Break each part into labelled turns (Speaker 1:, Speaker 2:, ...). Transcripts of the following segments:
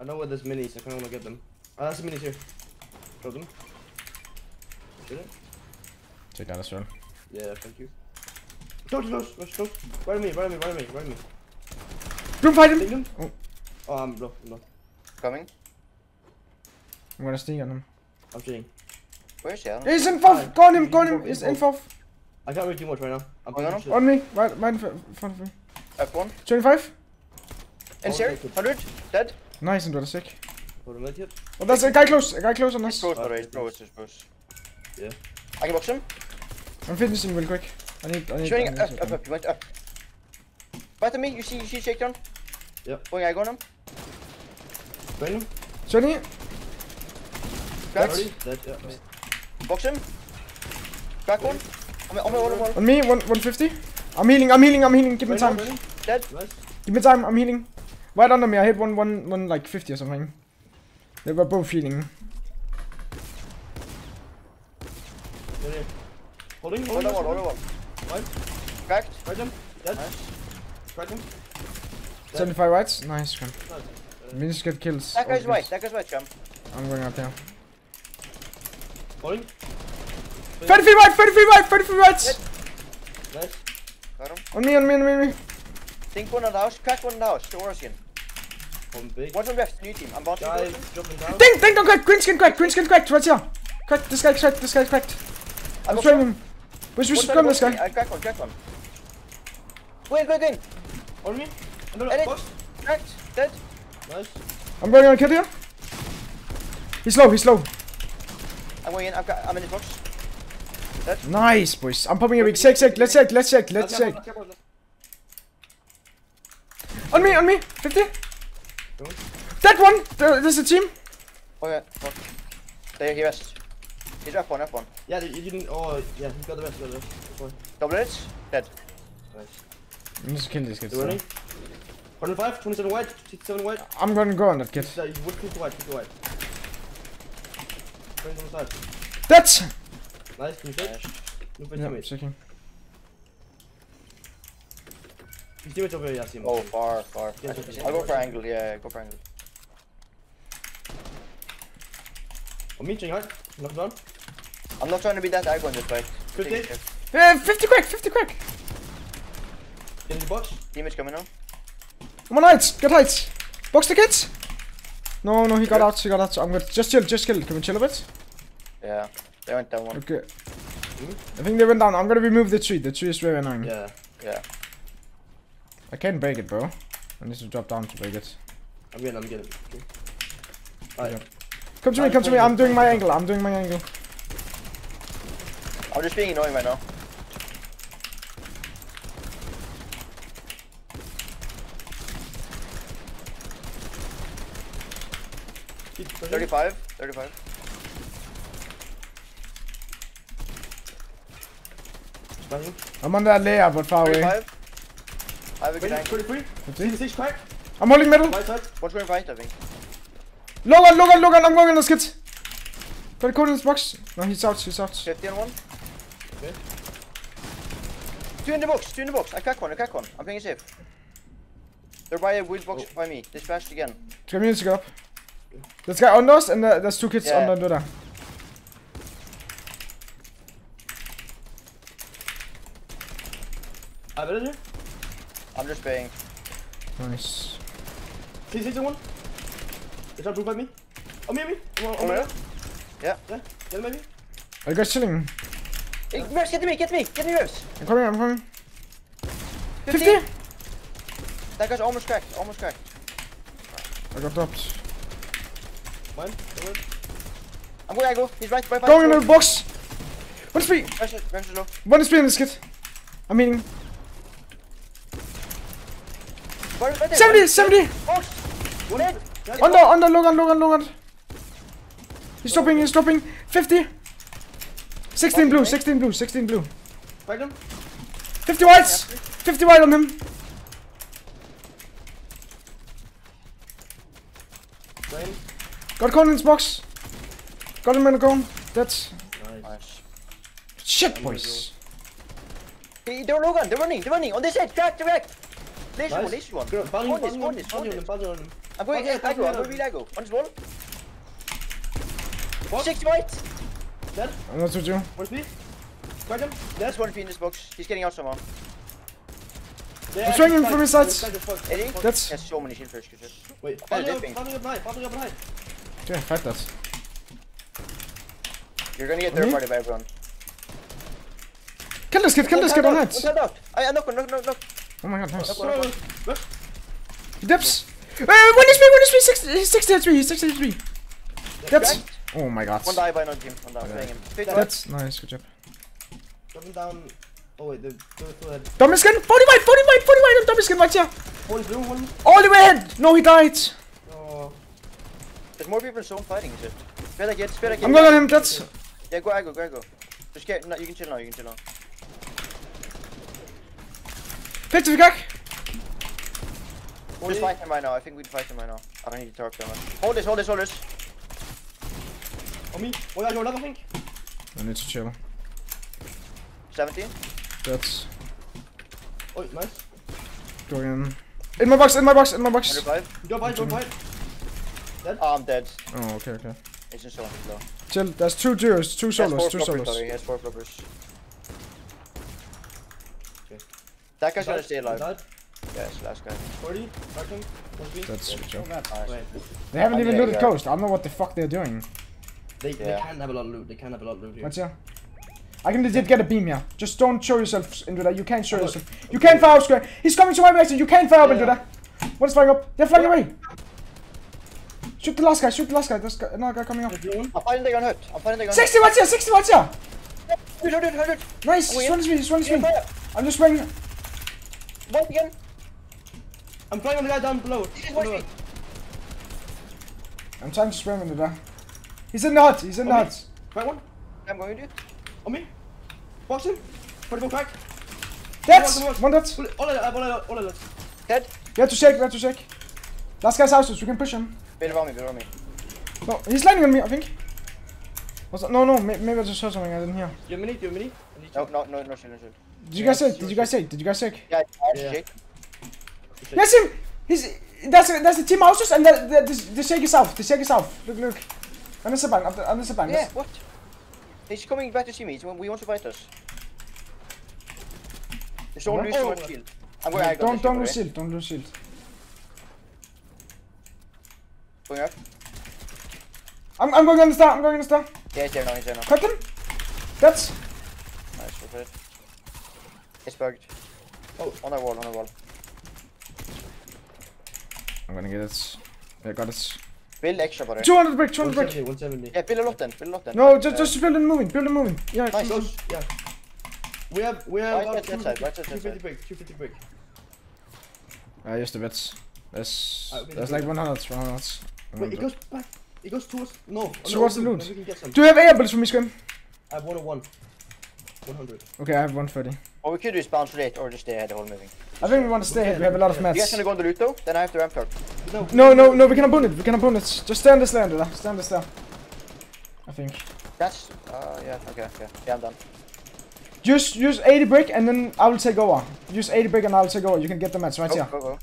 Speaker 1: I know where there's minis. I kind of want to get them. Ah, oh, that's the minis here. Throw them. Did it?
Speaker 2: Take that as well.
Speaker 1: Yeah, thank you. Close, close, close, close. Right on me, right on me, right on me, right on me.
Speaker 2: Bloom fight him!
Speaker 1: Take them.
Speaker 2: Oh.
Speaker 1: Oh, I'm low, I'm low.
Speaker 3: Coming.
Speaker 2: I'm gonna sneak on him.
Speaker 1: I'm cheating.
Speaker 3: Where's he?
Speaker 2: He's in fourth! Go on him, go on him! He's in fourth!
Speaker 1: I can't really do much right now. I'm
Speaker 3: Hold on.
Speaker 1: pushing.
Speaker 2: On me! Right, right in front of me.
Speaker 3: F1.
Speaker 2: 25?
Speaker 3: And
Speaker 1: Oh,
Speaker 3: here.
Speaker 1: take it.
Speaker 3: 100. Dead.
Speaker 2: Nice, and do the sick.
Speaker 1: Hold on, medkit.
Speaker 2: Oh, there's a guy close, eh, a guy close on
Speaker 3: He's
Speaker 2: us.
Speaker 3: close, by the way. He's close, he's close.
Speaker 1: Yeah.
Speaker 3: I can box him.
Speaker 2: I'm finishing real quick. I need, I need,
Speaker 3: Shooting
Speaker 2: I need
Speaker 3: up,
Speaker 2: to-
Speaker 3: up, up. He went up. Right at me. You see, you see shakedown?
Speaker 1: Yep.
Speaker 3: Going, I go on him.
Speaker 1: Brain him.
Speaker 2: Johnny,
Speaker 3: Crack.
Speaker 1: Already? Dead, yeah. nice.
Speaker 3: Box him. Crack one. On my, on my water wall.
Speaker 2: on me, one, 150. I'm healing, I'm healing, I'm healing. Give me
Speaker 1: Brain him,
Speaker 2: time.
Speaker 1: brain him.
Speaker 3: Dead.
Speaker 1: Nice.
Speaker 2: Give me time, I'm healing. Right under me, I hit one, one, one like 50 or something. They were both healing.
Speaker 1: Yeah, yeah. Holding,
Speaker 3: Hold
Speaker 1: holding.
Speaker 3: on, hold on, hold
Speaker 1: Right.
Speaker 3: on. Cracked.
Speaker 1: Right him. Dead.
Speaker 3: Nice.
Speaker 1: Crack him.
Speaker 2: 75 rights? Nice, man.
Speaker 1: Nice.
Speaker 2: We just get kills.
Speaker 3: That guy's
Speaker 2: all
Speaker 3: right.
Speaker 2: kills.
Speaker 3: That guy's right, Chum.
Speaker 2: I'm going up there.
Speaker 1: Holding.
Speaker 2: 33 right, 33 right, 33 rights!
Speaker 1: Nice.
Speaker 3: Got him.
Speaker 2: On me, on me, on me, on me.
Speaker 3: Think one in the house. Crack one in the house. Don't worry, again.
Speaker 1: Holding big.
Speaker 3: One from left. New team. I'm bouncing.
Speaker 1: Guys, jumping down.
Speaker 2: Ding, ding, don't crack! Green skin cracked, green skin cracked, right here! Cracked, this guy cracked, this guy's cracked. I'm
Speaker 3: boxed
Speaker 2: spraying
Speaker 3: him.
Speaker 2: him. We should, we
Speaker 3: One
Speaker 2: should
Speaker 3: side,
Speaker 2: come
Speaker 3: one
Speaker 2: this guy.
Speaker 3: I uh, crack one. Crack one. Wait, wait, in.
Speaker 1: On me. Under
Speaker 3: Edit.
Speaker 1: box.
Speaker 3: Cracked. Dead.
Speaker 1: Nice.
Speaker 2: I'm going on kill here. He's low, he's low.
Speaker 3: I'm going in. I've got, I'm in the box. Dead.
Speaker 2: Nice, boys. I'm popping a big. Shake, shake, let's shake, let's shake, let's shake. On me, on me. 50.
Speaker 1: Don't.
Speaker 2: That one. There- This is a team.
Speaker 3: Oh yeah. Fuck. There he rests. He's F1, F1.
Speaker 1: Yeah, you didn't. Oh, yeah, he got the rest. Got the rest. That's fine.
Speaker 3: Double hits. Dead.
Speaker 1: Nice.
Speaker 2: I'm just kill these kids.
Speaker 1: You 105, 27 white, 67 white.
Speaker 2: I'm gonna go on that kid.
Speaker 1: Yeah, you would keep the white, keep the white. Friends on the side.
Speaker 2: That's.
Speaker 1: Nice, can you take?
Speaker 3: Nice.
Speaker 1: Move
Speaker 2: Yeah,
Speaker 1: teammates.
Speaker 2: checking.
Speaker 1: His teammates over here, yeah, I.
Speaker 3: Oh, far, far.
Speaker 1: Yes, yes, yes.
Speaker 3: I'll go for angle. Yeah, go for angle.
Speaker 1: On me, checking hard. Knock down.
Speaker 3: I'm not trying to be that aggro in this fight.
Speaker 1: 50.
Speaker 3: Take it.
Speaker 2: Uh, 50 crack, 50 crack.
Speaker 1: Get in the box.
Speaker 3: Teammates coming on.
Speaker 2: I'm on heights. Get heights. Box the kids. No, no, he got out. He got out. I'm good. Just chill, just chill. Can we chill a bit?
Speaker 3: Yeah. They went down one.
Speaker 2: Okay. I think they went down. I'm gonna remove the tree. The tree is very annoying.
Speaker 1: Yeah.
Speaker 3: Yeah.
Speaker 2: I can't break it, bro. I need to drop down to break it.
Speaker 1: I'm getting, I'm getting. Okay. Alright.
Speaker 2: Come to me, come to me. I'm doing my angle. I'm doing my angle.
Speaker 3: I'm just being annoying right now. 35. 35.
Speaker 2: I'm on that layer, but far away.
Speaker 3: 35. I have a good
Speaker 1: Ready?
Speaker 3: angle.
Speaker 1: 33.
Speaker 2: 50.
Speaker 1: 66 crack.
Speaker 2: I'm holding middle.
Speaker 1: Right side.
Speaker 3: What's going right, I think.
Speaker 2: Logan, Logan, Logan. I'm going in this kid. Got a code in this box. No, he's out. He's out.
Speaker 3: 50 on one.
Speaker 1: Okay.
Speaker 3: Two in the box. Two in the box. I crack one. I crack one. I'm playing safe. They're by a wheel box
Speaker 1: Oh.
Speaker 3: by me. They splashed again.
Speaker 2: Community go up. There's guy under us, and uh, there's two kids
Speaker 3: Yeah.
Speaker 2: under there.
Speaker 1: I have it here.
Speaker 3: I'm just paying.
Speaker 2: Nice.
Speaker 1: 66 see one. Is that blue by me? Oh, me, me. Come on,
Speaker 3: Oh,
Speaker 1: on
Speaker 3: yeah?
Speaker 1: me.
Speaker 3: Yeah.
Speaker 1: Yeah. Get him, maybe.
Speaker 2: Are you guys chilling?
Speaker 3: Hey, Refs, get to me. Get to me. Get me, Refs.
Speaker 2: I'm coming. I'm coming.
Speaker 3: 50.
Speaker 2: 50.
Speaker 3: That guy's almost cracked. Almost cracked.
Speaker 2: I got dropped.
Speaker 1: Mine. Over.
Speaker 3: I'm going angle. He's right. Right by
Speaker 2: Going in the box. One speed.
Speaker 3: Refs is- Refs low.
Speaker 2: One speed in this kid. I'm meaning.
Speaker 3: Right, right there.
Speaker 2: 70, 70.
Speaker 3: Box.
Speaker 1: One.
Speaker 3: Dead.
Speaker 1: Dead.
Speaker 2: Under, under, Logan, Logan, Logan. He's dropping, he's dropping. 50. 16 blue, 16 blue, 16 blue. 50 whites. 50 white on him. Got Conan's box. Got him in the cone. That's
Speaker 1: Nice.
Speaker 2: Shit, boys.
Speaker 3: They're Logan. They're running. They're running. On this side. Crack. Direct. Laser
Speaker 1: Nice.
Speaker 3: one. Laser one.
Speaker 1: Good. Bounty,
Speaker 3: One this.
Speaker 1: bounty,
Speaker 3: One this.
Speaker 1: bounty
Speaker 3: One
Speaker 1: on him,
Speaker 3: this.
Speaker 1: bounty on him.
Speaker 3: I'm going
Speaker 1: Okay,
Speaker 3: okay, aggro. I'm
Speaker 1: okay.
Speaker 3: going real aggro. On his wall.
Speaker 1: What?
Speaker 3: Six white.
Speaker 1: Dead.
Speaker 2: I'm not with you.
Speaker 1: Where's me? Crack him.
Speaker 3: There's one in this box. He's getting out somehow.
Speaker 1: Yeah,
Speaker 2: I'm swinging
Speaker 1: he's
Speaker 2: from his
Speaker 1: tight.
Speaker 2: sides.
Speaker 1: He's tight as fuck.
Speaker 3: Eddie?
Speaker 2: That's-
Speaker 3: He has so many shield first.
Speaker 1: Wait, founding up,
Speaker 3: dipping.
Speaker 1: up behind, founding up behind.
Speaker 2: Okay, fight that.
Speaker 3: You're gonna get third party by everyone.
Speaker 2: Kill this kid, kill this kid on heads.
Speaker 3: One. I, I knock one, knock, knock, knock.
Speaker 2: Oh my god, nice.
Speaker 1: Throw him. Rush.
Speaker 2: He dips. Uh, one one is me, six, he's 63, he's 63. That's.
Speaker 3: Cracked.
Speaker 2: Oh my god.
Speaker 3: One die by another team. One die. Playing him. Straight down.
Speaker 2: That's nice, good job.
Speaker 1: Down. Oh wait, the two two ahead.
Speaker 2: Dummy skin, 40 white, 40 white, 40 white, dummy skin right here.
Speaker 1: One is blue, one.
Speaker 2: All the way ahead. No, he died.
Speaker 1: Oh.
Speaker 3: There's more people in zone fighting, is it? Better get, better get.
Speaker 2: I'm going on him, that's.
Speaker 3: Yeah, go aggro, go go, I go. Just get, no, you can chill now, you can chill now.
Speaker 2: 50 kak.
Speaker 3: Just fight him right now, I think we can fight him right now. I don't need to talk to him. Hold this, hold this, hold this.
Speaker 1: On me. Oh yeah, you're left, I think.
Speaker 2: I need to chill.
Speaker 3: 17.
Speaker 2: That's
Speaker 1: Oh, nice.
Speaker 2: going. In my box, in my box, in my box.
Speaker 3: 105.
Speaker 1: Drop behind, drop behind.
Speaker 3: Oh, ah, I'm dead.
Speaker 2: Oh, okay, okay.
Speaker 3: It's in zone, he's low.
Speaker 2: Chill, there's two duos, two
Speaker 3: He
Speaker 2: solos, two
Speaker 3: floppers,
Speaker 2: solos.
Speaker 3: sorry, he has four floppers.
Speaker 1: Okay.
Speaker 3: That guy's gonna stay alive.
Speaker 1: Died.
Speaker 3: Yeah, it's the last guy.
Speaker 1: 40. Crack him. One me.
Speaker 2: That's good job.
Speaker 3: Nice.
Speaker 1: Wait.
Speaker 2: They haven't
Speaker 3: Oh,
Speaker 2: even
Speaker 3: yeah,
Speaker 2: looted
Speaker 3: yeah.
Speaker 2: coast. I don't know what the fuck they're doing.
Speaker 1: They, they
Speaker 3: Yeah.
Speaker 1: can have a lot of loot. They can have a lot of loot here.
Speaker 2: What's here? I can legit get a beam here. Just don't show yourself into that. You can't show
Speaker 1: Oh,
Speaker 2: yourself. You can't fire up square. He's coming to my reaction. You can't fire up
Speaker 1: Yeah,
Speaker 2: into that. What is flying up? They're flying away. Shoot the last guy. Shoot the last guy. There's guy- another guy coming up.
Speaker 1: There's blue one.
Speaker 3: I'm fighting the gun hurt. I'm fighting the gun
Speaker 2: 60 watts here. 60 watts here.
Speaker 3: hurt. 100, 100.
Speaker 2: Nice.
Speaker 3: Oh, yeah.
Speaker 2: He's running me. He's running
Speaker 3: Yeah,
Speaker 2: me.
Speaker 3: fire.
Speaker 2: I'm just swinging.
Speaker 3: One again.
Speaker 1: I'm flying on the guy down below.
Speaker 3: He
Speaker 1: Below.
Speaker 2: I'm trying to swim into that. He's in the hut. He's in the
Speaker 1: Okay.
Speaker 2: hut.
Speaker 1: Crack one.
Speaker 3: I'm going to.
Speaker 1: On me. Box him. 44 crack.
Speaker 2: That's
Speaker 1: Come on, come
Speaker 2: one that.
Speaker 1: All all all all all all
Speaker 3: Dead.
Speaker 2: We have to shake. We have to shake. Last guy's houses. We can push him.
Speaker 3: Build around me, build around me.
Speaker 2: No, he's landing on me. I think. Was that? No, no. Maybe I just heard something I didn't hear.
Speaker 1: You have mini? Do you have mini? I need
Speaker 3: No,
Speaker 1: to-
Speaker 3: no, no, no shield, no shield.
Speaker 2: Did you
Speaker 1: Yeah,
Speaker 2: guys say?
Speaker 1: sure,
Speaker 2: Did you guys say? Did you guys say?
Speaker 3: Yeah,
Speaker 1: Yeah.
Speaker 3: shake.
Speaker 2: Yes, him. He's that's that's the team houses and the the, the, the shake is south. The shake is south. Look, look. On the bank. On the bank.
Speaker 3: Yeah, what? He's coming back to see me. He's, we want to fight us. Don't lose so much oh. shield. I'm going aggro.
Speaker 2: Don't don't lose shield. Don't lose shield.
Speaker 3: Going up.
Speaker 2: I'm I'm going on the star. I'm going on the star.
Speaker 3: Yeah, he's there now, he's there now.
Speaker 2: Cut him. That's
Speaker 3: Nice, we're good. It's bugged.
Speaker 1: Oh.
Speaker 3: On our wall, on our wall.
Speaker 2: I'm gonna get it. I got it.
Speaker 3: Build extra butter.
Speaker 2: 200 brick. 200 brick.
Speaker 1: 170, 170.
Speaker 3: Yeah, build a lot then, build a lot then.
Speaker 2: No, just
Speaker 3: Uh,
Speaker 2: just build it moving. Build it moving. Yeah.
Speaker 3: Nice.
Speaker 1: Close. Yeah. We have we have
Speaker 3: Right
Speaker 1: about
Speaker 3: at that side, right
Speaker 1: 250 brick, 250 brick.
Speaker 2: Uh, just a bit. There's
Speaker 1: Uh, we
Speaker 2: there's like
Speaker 1: do
Speaker 2: 100. 100.
Speaker 1: Wait, it goes back. It goes towards no. oh, no,
Speaker 2: Towards the loot.
Speaker 1: We can get some.
Speaker 2: Do you have air bullets for me, Scrim?
Speaker 1: I have 101. 100.
Speaker 2: Okay, I have 130.
Speaker 3: What we could do is bounce late or just stay ahead the whole moving.
Speaker 2: I think we want to stay ahead. We have a lot of
Speaker 3: You guys gonna go on the loot though? Then I have to ramp truck.
Speaker 1: No.
Speaker 2: No, no, no. We can abund it. We can abund it. Just stay on this land, Stay on this there. I think.
Speaker 3: That's, uh, yeah, okay, okay. Yeah, I'm done.
Speaker 2: Use use 80 brick and then I will take over. Use 80 brick and I will take over. You can get the mats right
Speaker 3: Go,
Speaker 2: here.
Speaker 3: go, go.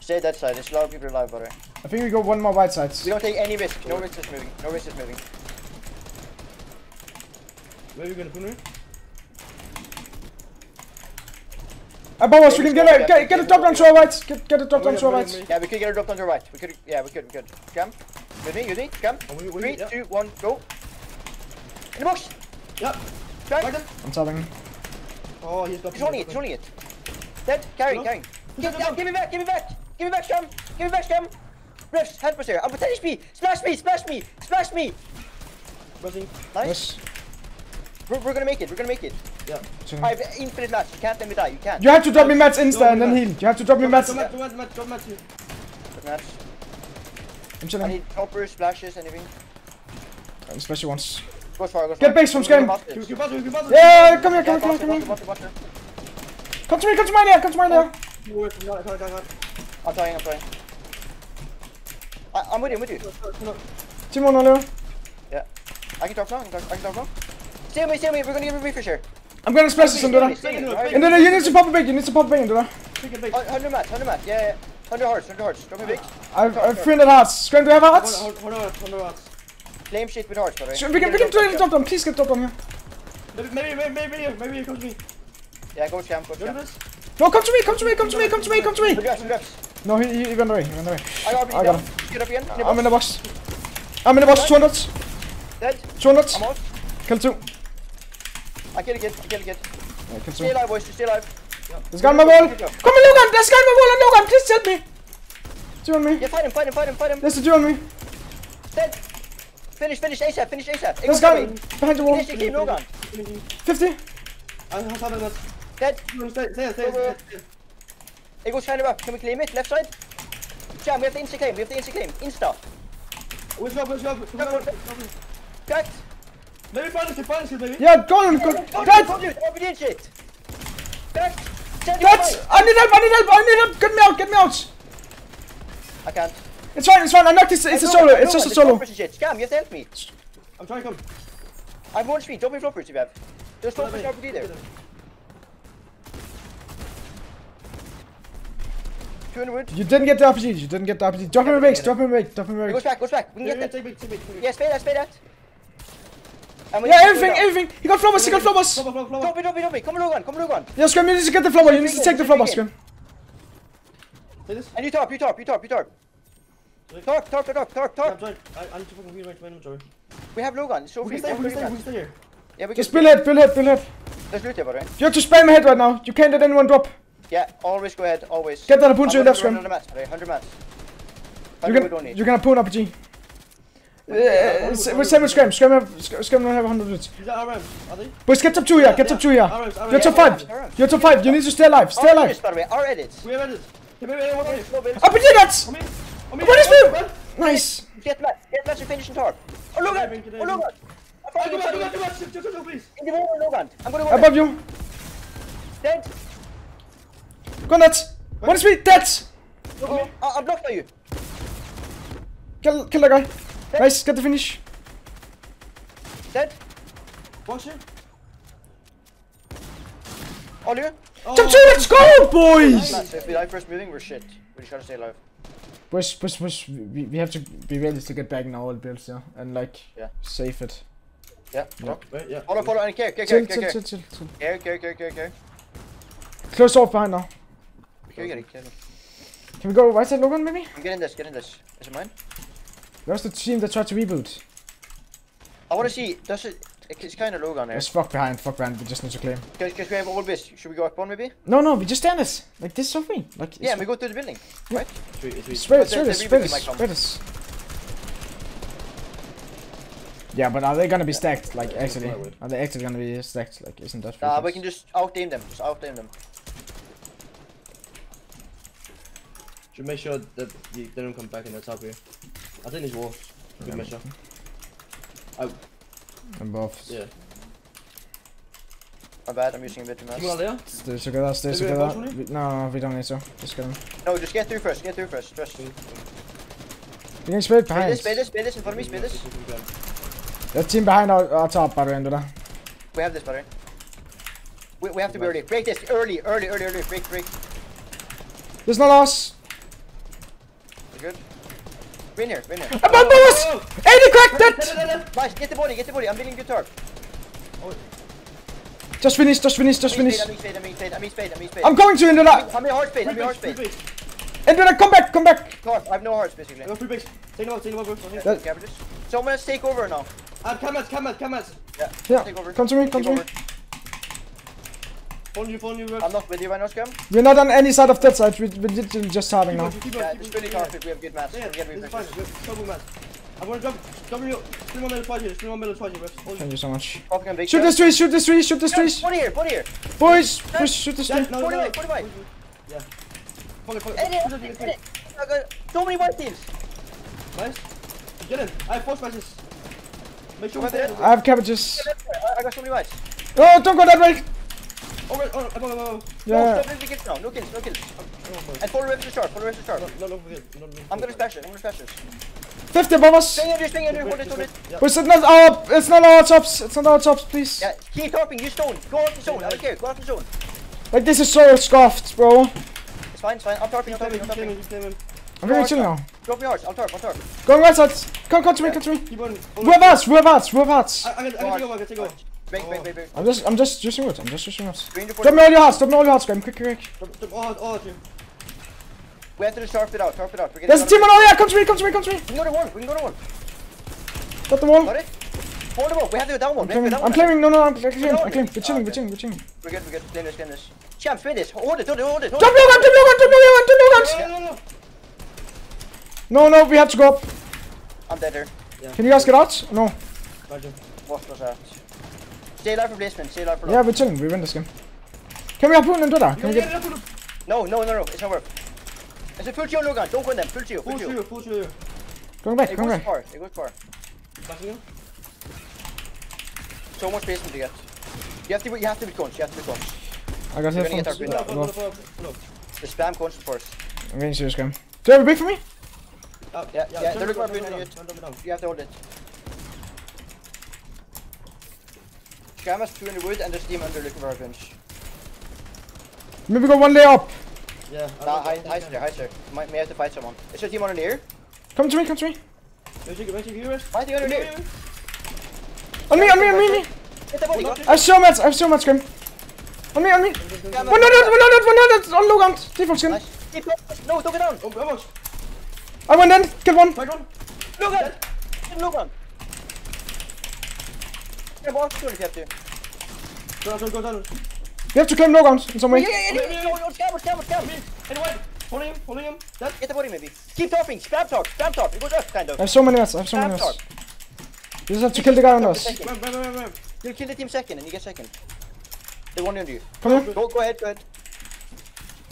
Speaker 3: Stay that side, there's a lot of people alive, brother.
Speaker 2: I think we go one more white side.
Speaker 3: We don't take any risk, no risk is moving, no risk is moving.
Speaker 1: Where are we gonna put her?
Speaker 2: Above us, we can get a get, get a drop down to our right. Get get a drop down oh, to our right.
Speaker 3: Yeah, we could get her dropped on the right. We could, yeah, we could, we could. Cam, with me, with me, Cam.
Speaker 1: Oh, we, we,
Speaker 3: Three,
Speaker 1: yeah.
Speaker 3: two, one, go. In the box.
Speaker 1: Yep.
Speaker 3: Drag.
Speaker 1: Right.
Speaker 2: I'm telling.
Speaker 1: Oh, he's got.
Speaker 3: He's holding it, he's holding it. Dead, carrying,
Speaker 1: Hello?
Speaker 3: carrying. Give,
Speaker 1: him
Speaker 3: yeah,
Speaker 1: down.
Speaker 3: give me back, give me back, give me back, Cam. Give me back, Cam. Refs, help us here. I'm potential me. Splash me, splash me, splash me.
Speaker 1: Pressing.
Speaker 3: Nice.
Speaker 2: Yes.
Speaker 3: We're, we're gonna make it, we're gonna make it.
Speaker 1: Yeah.
Speaker 3: I have infinite match. You can't let me die. You can't.
Speaker 2: You have to drop me mats insta and then heal. You have to drop me mats.
Speaker 1: Go mat, go mat, mat, go
Speaker 3: match.
Speaker 2: I'm
Speaker 3: I need toppers, splashes, anything.
Speaker 2: Especially once.
Speaker 3: Go far, go as
Speaker 2: Get base from
Speaker 3: Go
Speaker 2: Scan.
Speaker 3: bastard.
Speaker 1: You, you buzzer, you buzzer.
Speaker 2: Yeah, come here, come here, come here, come here.
Speaker 3: bastard, bastard.
Speaker 2: Come to me, come to my area, come to my area.
Speaker 3: I'm trying, I'm trying. I, I'm with you, I'm with you.
Speaker 1: No,
Speaker 2: Timon, hello.
Speaker 3: I can talk now, I can talk, can talk now. Stay with me, stay with me, we're gonna give a refresh here.
Speaker 2: I'm gonna splash this into that.
Speaker 3: Stay with me,
Speaker 1: Second,
Speaker 3: alright?
Speaker 2: Into that, you need to pop a big, you need to pop a big into that.
Speaker 1: Take it back.
Speaker 3: Uh, 100 match, 100 match, yeah, yeah. 100 hearts, 100 hearts. Drop me big.
Speaker 2: I've, I've 300 hearts. Skram, do you have hearts?
Speaker 1: on, hold hold on, hold.
Speaker 3: Flame shit with hearts, by the way.
Speaker 2: We can, we can try to drop them. Please get drop them here.
Speaker 1: Maybe, maybe, maybe, maybe, maybe, maybe you come to me.
Speaker 3: Yeah, go scam, go
Speaker 1: You remember
Speaker 3: scam.
Speaker 1: this?
Speaker 2: No, come to me, come to me, come to me, come to me, come to me.
Speaker 3: Some grabs, some grabs.
Speaker 2: No, he, he, he went away, he went away.
Speaker 3: I got
Speaker 2: I got him.
Speaker 3: Get up again. In
Speaker 2: I'm in the
Speaker 3: box.
Speaker 2: box. I'm in the box, 200.
Speaker 3: Dead.
Speaker 2: 200.
Speaker 3: I'm out.
Speaker 2: Kill two.
Speaker 3: I kill a kid, I kill a kid.
Speaker 2: Yeah, kill
Speaker 3: Stay alive, boys, stay alive.
Speaker 2: There's a guy on my wall. Come on, Logan, there's a guy on my wall and Logan, please help me. Two on me.
Speaker 3: Yeah, fight him, fight him, fight him, fight him.
Speaker 2: There's a two on me.
Speaker 3: Dead. Finish, finish ASAP, finish ASAP. Hey,
Speaker 2: There's a guy
Speaker 3: me.
Speaker 2: behind the wall.
Speaker 3: Finish the game, no gun.
Speaker 2: 50.
Speaker 1: I have something.
Speaker 3: Dead.
Speaker 1: Stay, stay, stay, stay.
Speaker 3: Hey, go China back. Can we claim it? Left side. Jam, we have the insta claim, we have the insta claim. Insta.
Speaker 1: Which job, which job?
Speaker 3: Come on. Cracked.
Speaker 1: Maybe finance it, finance it, maybe.
Speaker 2: Yeah, go on, go.
Speaker 3: Don't
Speaker 2: Dead.
Speaker 3: Don't do it. Don't do shit. Cracked.
Speaker 2: Dead. I need help, I need help, I need help. Get me out, get me out.
Speaker 3: I can't.
Speaker 2: It's fine, it's fine. I knocked this. It's a solo. It's just a solo.
Speaker 3: shit. Scam, you have to help me.
Speaker 1: I'm trying to come.
Speaker 3: I have one speed. Don't be fluffers if you have. There's
Speaker 1: Follow
Speaker 3: fluffers
Speaker 1: me.
Speaker 3: RPG there. Two in the wood.
Speaker 2: You didn't get the RPG. You didn't get the RPG. Drop him in base. Drop him in base. Drop him in
Speaker 3: He goes
Speaker 2: base.
Speaker 3: back, goes back. We can
Speaker 1: Take
Speaker 3: get
Speaker 1: me,
Speaker 3: that.
Speaker 1: take me, take me, take me.
Speaker 3: Yeah, spay that, spay that. And we
Speaker 2: Yeah,
Speaker 3: need
Speaker 2: everything, everything. He got flowers. He got flowers.
Speaker 1: Flow, flow, flow.
Speaker 3: Don't be, don't be, don't be. Come on, Logan. Come on, Logan.
Speaker 2: Yeah, Skram, you need to get the flower. You need to take the flower, Skram.
Speaker 1: Take this.
Speaker 3: And you top, you top, you top, you top. Talk, talk, talk, talk, talk,
Speaker 1: I'm
Speaker 3: talk.
Speaker 1: I, I need to fucking rearrange my inventory.
Speaker 3: We have Logan. It's so
Speaker 1: We can stay, we can stay, we can stay here.
Speaker 3: Yeah, we can.
Speaker 2: Just build head, build head, build head.
Speaker 3: There's loot there, by the way.
Speaker 2: You have to spam ahead right now. You can't let anyone drop.
Speaker 3: Yeah, always go ahead, always.
Speaker 2: Get that Apuncho
Speaker 3: I'm
Speaker 2: left,
Speaker 3: gonna
Speaker 2: Skram.
Speaker 3: run 100 mats, by the way, 100 mats.
Speaker 2: You're
Speaker 3: 100 we don't
Speaker 2: gonna,
Speaker 3: need.
Speaker 2: you're gonna pull an RPG. Uh, with seven Skram. Skram, have, Skram don't have 100 minutes.
Speaker 1: These are RMs, are they?
Speaker 2: Boys, get top two here. Get top two here.
Speaker 1: RMs, RMs.
Speaker 2: You're top five. You're top five. You need to stay alive. Stay alive.
Speaker 3: by the way, our edits.
Speaker 1: We have ended. Come here, one way.
Speaker 3: No
Speaker 2: nuts.
Speaker 1: Come here. Come here.
Speaker 2: What is
Speaker 1: Come
Speaker 2: this? Nice.
Speaker 3: Get mats, get mats and finish and talk. Oh, Logan! Oh, Logan!
Speaker 1: Oh.
Speaker 3: In Logan. I'm
Speaker 2: Above you.
Speaker 3: Dead.
Speaker 2: Go nuts. One is me. Dead.
Speaker 3: Logan. I- I'm blocked by you.
Speaker 2: Kill, kill the guy. Nice. Get the finish.
Speaker 3: Dead.
Speaker 1: Watch it.
Speaker 3: All you.
Speaker 1: Oh,
Speaker 2: Top two. Let's go, boys.
Speaker 3: Mats, if we die first moving, we're shit. We just gotta stay alive.
Speaker 2: Boys, boys, boys. We, we have to be ready to get back in our old builds, yeah, and like
Speaker 3: Yeah.
Speaker 2: save it.
Speaker 3: Yeah.
Speaker 2: Yeah.
Speaker 1: Wait, yeah.
Speaker 3: Follow, follow, and care, care,
Speaker 2: Chill,
Speaker 3: care,
Speaker 2: chill,
Speaker 3: care,
Speaker 2: chill,
Speaker 3: care.
Speaker 2: chill, chill.
Speaker 3: Care, care, care, care, care.
Speaker 2: Close off behind now.
Speaker 3: Care, care, care.
Speaker 2: Can we go right side, Logan? Maybe.
Speaker 3: I'm getting this, getting this. Is it mine?
Speaker 2: Where's the team that tried to reboot?
Speaker 3: I wanna see, does it, it's kinda low down there.
Speaker 2: There's fuck behind, fuck behind. We just need to claim.
Speaker 3: Because cause we have all this. Should we go up one maybe?
Speaker 2: No, no, we just stand this. Like this is so free. Like
Speaker 3: Yeah, we go to the building.
Speaker 2: Yeah.
Speaker 3: Right?
Speaker 1: Three, three.
Speaker 2: Spread it,
Speaker 3: But
Speaker 2: spread
Speaker 3: the-
Speaker 2: it, spread
Speaker 3: rebooting
Speaker 2: it, spread it. Yeah, but are they gonna be stacked? Like
Speaker 1: Yeah,
Speaker 2: actually, are they actually gonna be stacked? Like, isn't that?
Speaker 3: Nah,
Speaker 2: free
Speaker 3: we can just out aim them. Just out aim them.
Speaker 1: Should make sure that they don't come back in the top here. I think these walls. Good measure. Oh.
Speaker 2: And both.
Speaker 1: Yeah.
Speaker 3: My bad, I'm using a bit too
Speaker 1: Come on,
Speaker 3: much.
Speaker 1: Leo.
Speaker 2: Stay together, stay
Speaker 1: Maybe we have
Speaker 2: together.
Speaker 1: both
Speaker 2: no, no, we don't need to. Just get them.
Speaker 3: No, just get through first. Get through first. Trust.
Speaker 2: We can spread
Speaker 3: Spray
Speaker 2: behind.
Speaker 3: this, spray this, spray this in front of me, spray this.
Speaker 2: That team behind our, our top, by the way, into.
Speaker 3: We have this, brother. We, we have to be early. Break this early, early, early, early. Break, break.
Speaker 2: There's no loss.
Speaker 3: We're good. Win here, win here.
Speaker 2: Above us! 80 cracked that!
Speaker 3: Nice, get the body, get the body. I'm building good turf.
Speaker 2: Just finish, just finish, just finish.
Speaker 3: I'm
Speaker 2: finish.
Speaker 3: spade, I'm spade, I'm spade, I'm spade.
Speaker 2: I'm going to into that!
Speaker 3: How many heart spade? How many heart
Speaker 1: Free
Speaker 3: spade?
Speaker 1: base.
Speaker 2: Come back, come back!
Speaker 3: Torf, I have no hearts basically.
Speaker 1: I got free base. Take them out, take them out, bro. Okay.
Speaker 2: That-
Speaker 3: Cabbages. Someone else take over now.
Speaker 1: Ah, cameras, cameras, cameras.
Speaker 3: Yeah,
Speaker 2: Yeah,
Speaker 3: take over.
Speaker 2: come to me, come
Speaker 3: Take
Speaker 2: to me.
Speaker 3: Over.
Speaker 1: Phone you, phone you.
Speaker 3: I'm not with you right now, Scam.
Speaker 2: We're not on any side of that side, we, we're just starting now.
Speaker 1: Keep
Speaker 3: Yeah,
Speaker 1: on, keep
Speaker 3: really
Speaker 1: on.
Speaker 3: confident we have good mats.
Speaker 1: Yeah,
Speaker 3: We're getting
Speaker 1: this is fine. We have Double match. I'm gonna jump, jump you. Spin one middle twice here. Spin one middle twice here, bro. Hold
Speaker 2: Thank you so much.
Speaker 3: Popping on big
Speaker 2: Shoot
Speaker 3: shot.
Speaker 2: this tree, shoot this tree, shoot this trees!
Speaker 3: Body here, body here.
Speaker 2: Boys, push, shoot this
Speaker 1: Yeah,
Speaker 2: tree.
Speaker 1: no, no,
Speaker 3: Forty
Speaker 1: no.
Speaker 3: white, forty white.
Speaker 1: Yeah. Fuck it, fuck it.
Speaker 3: Edit,
Speaker 1: Push it,
Speaker 3: edit,
Speaker 1: push it.
Speaker 3: edit. I got So many white teams.
Speaker 1: Nice. Get in. I have four smashes. Make sure we
Speaker 3: Over
Speaker 1: in.
Speaker 2: I have cabbages.
Speaker 3: I- I got so many whites.
Speaker 2: Oh, don't go that way!
Speaker 1: Over, over, above, above, above.
Speaker 3: No,
Speaker 2: Yeah.
Speaker 3: stop kills now. No kills, no kills.
Speaker 1: Oh,
Speaker 3: And follow the rest of the start, follow the rest of the
Speaker 1: No,
Speaker 3: start.
Speaker 1: no, no, forget. No, no.
Speaker 3: I'm gonna smash it, I'm gonna smash it.
Speaker 2: 50 above us!
Speaker 3: Swing under, swing under, hold it, hold it.
Speaker 1: Yeah.
Speaker 2: Boys, it's not our, it's not our tops, it's not our tops, please.
Speaker 3: Yeah, keep tarping, use stone. Go out the zone, I don't care, go out the zone.
Speaker 2: Like, this is so scuffed, bro.
Speaker 3: It's fine, it's fine. I'm tarping, I'm
Speaker 1: Keep
Speaker 3: tarping, I'm
Speaker 1: claiming,
Speaker 3: tarping.
Speaker 2: I'm very chill now.
Speaker 3: Drop your hearts, I'll tarp, I'll tarp.
Speaker 2: Going right side. Come, come to me, come to me.
Speaker 1: Keep on.
Speaker 2: Who have hearts? Who have hearts? Who have hearts?
Speaker 1: I, I can, I can take over, I can take over.
Speaker 3: Break, break, break, break.
Speaker 2: I'm just, I'm just using wood. I'm just using wood.
Speaker 3: Green
Speaker 2: Drop me all your hearts. Drop me all your hearts, Graham. Quick, quick, quick.
Speaker 1: Drop- drop all, all of you.
Speaker 3: We have to just tarp it out, tarp it out. We're getting
Speaker 2: There's a team on all. Yeah, come to me, come to me, come to me.
Speaker 3: We can go to one, we can go to one.
Speaker 2: Got the wall.
Speaker 3: Got it? Hold the wall, we have to go down one.
Speaker 2: I'm
Speaker 3: we have to
Speaker 2: claiming. I'm
Speaker 3: one.
Speaker 2: claiming. No, no, I'm claiming.
Speaker 3: No,
Speaker 2: I'm claiming. We're ah, chilling. We're
Speaker 3: okay.
Speaker 2: chilling. We're chilling.
Speaker 3: We're good, we're good. Claim this, claim this. Champ, spin this. Hold it, hold it, hold it. Hold
Speaker 2: Drop
Speaker 3: it.
Speaker 2: your gun. Drop your gun. Drop your gun. Drop your guns.
Speaker 1: No, no, no.
Speaker 2: No, no, we have to go up.
Speaker 3: I'm dead there.
Speaker 2: Can you guys get out? No.
Speaker 1: Roger.
Speaker 3: What was that? Stay alive for placement, stay alive for
Speaker 2: Yeah, we're chilling. We win this game. Can we harpoon and do that? Can we get?
Speaker 1: yeah, yeah,
Speaker 3: No, no, no, no, it's not worth. It's a full shield, Logan. Don't go in them. Full shield, full
Speaker 1: Full
Speaker 3: shield.
Speaker 1: shield, full shield.
Speaker 2: Going back.
Speaker 3: It
Speaker 2: Going
Speaker 3: goes
Speaker 2: back.
Speaker 3: far, it goes far.
Speaker 1: Flashing you.
Speaker 3: So much placement to get. You have to, you have to be cones, you have to be cones.
Speaker 2: I got
Speaker 3: You're gonna get our green
Speaker 1: Pull up, pull
Speaker 2: Go.
Speaker 1: up, pull up, pull up.
Speaker 3: The spam cones first.
Speaker 2: I'm getting serious, Graham. Do you have a big for me?
Speaker 1: Uh,
Speaker 3: Yeah, yeah,
Speaker 1: turn
Speaker 3: they're
Speaker 1: it
Speaker 3: looking for
Speaker 1: turn it
Speaker 3: green on
Speaker 1: down,
Speaker 3: you.
Speaker 1: turn it down.
Speaker 3: You have to hold it. Scam has two in the wood and there's a team under looking for a bench.
Speaker 2: Maybe go one layer up.
Speaker 1: Yeah. I
Speaker 3: Nah,
Speaker 1: don't
Speaker 3: high, high
Speaker 1: I
Speaker 3: there, high there. Might, may have to fight someone. Is there a team under here?
Speaker 2: Come to me. Come to me.
Speaker 1: Magic, magic viewers.
Speaker 3: Fight the other here.
Speaker 2: On me. On me. On me. On me.
Speaker 3: Hit the body.
Speaker 2: I have so much. I have so much, Graham. On me. On me.
Speaker 3: Scam
Speaker 2: One hundred. One hundred. One hundred. On Logan. Default skin.
Speaker 3: Nice. No, don't get down.
Speaker 1: Oh.
Speaker 2: I went in. Kill one.
Speaker 1: Fight one.
Speaker 3: Logan! Logan! Yeah, walk through if you have to.
Speaker 1: Go down, go down.
Speaker 2: You have to claim Logan in some way.
Speaker 3: Yeah, yeah, yeah, yeah, yeah, yeah, scam, scam, scam.
Speaker 1: Anyway, holding him, holding him. That.
Speaker 3: Get the body maybe. Keep talking, spam talk, spam talk. It goes up kind of.
Speaker 2: I have so many mats. I have so many
Speaker 3: Spam talk.
Speaker 2: mats. You just have to kill the guy on us.
Speaker 3: Second.
Speaker 1: Bam, bam, bam, bam.
Speaker 3: You'll kill the team second and you get second. The one under you.
Speaker 2: Come here.
Speaker 3: Go, go ahead, go ahead.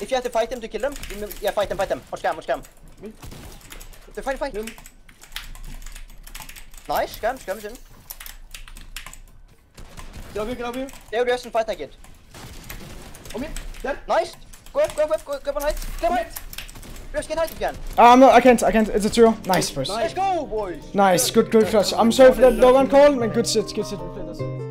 Speaker 3: If you have to fight them to kill them, you may- yeah, fight them, fight them. On scam, on scam.
Speaker 1: Me.
Speaker 3: Fight, fight. Nice, scam, scam is in.
Speaker 1: Get up here, get up here.
Speaker 3: They will rest and fight that kid.
Speaker 1: On me. Dead.
Speaker 3: Nice. Go up, go up, go up, go up, go up on height. Go on height. Rest, get height if you can.
Speaker 2: Ah, I'm not. I can't. I can't. It's a trio. Nice first.
Speaker 1: Nice.
Speaker 3: Let's go, boys.
Speaker 2: Nice. Good. Good clutch. I'm sorry for that Logan call. Man, good shit. Good shit. We played that.